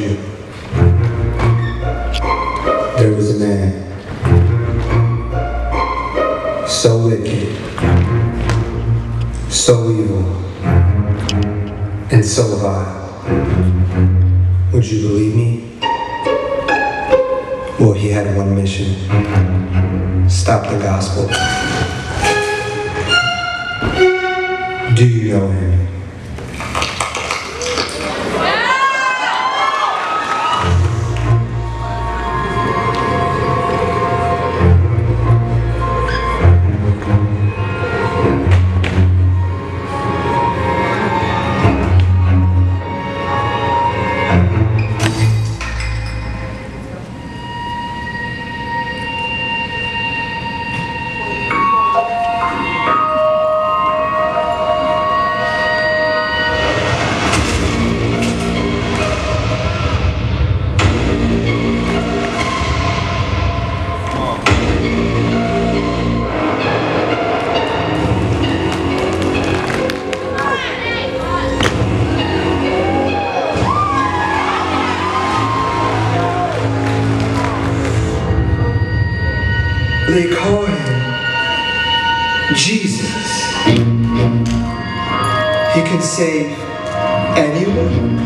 you. There was a man, so wicked, so evil, and so vile. Would you believe me? Well, he had one mission. Stop the gospel. Do you know him? They call him Jesus. He can save anyone.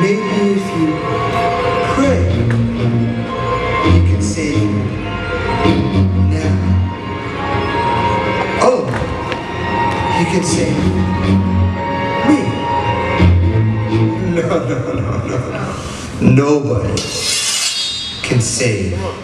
Maybe if you pray, he can save you now. Oh, he can save me. No, no, no, no, no. Nobody can save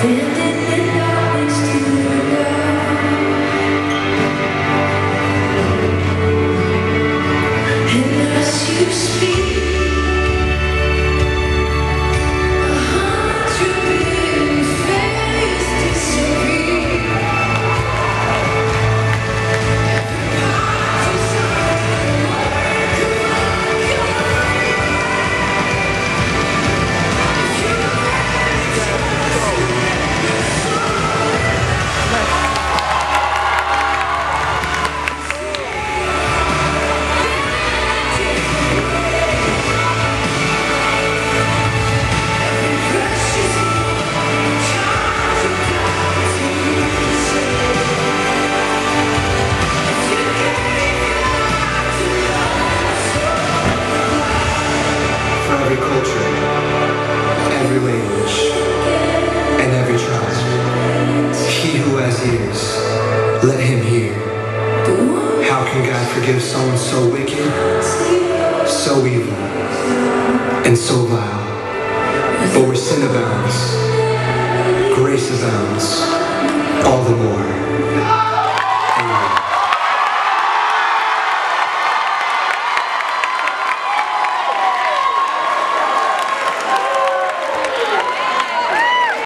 그 can God forgive someone so wicked, so evil, and so vile? But where sin abounds, grace abounds all the more.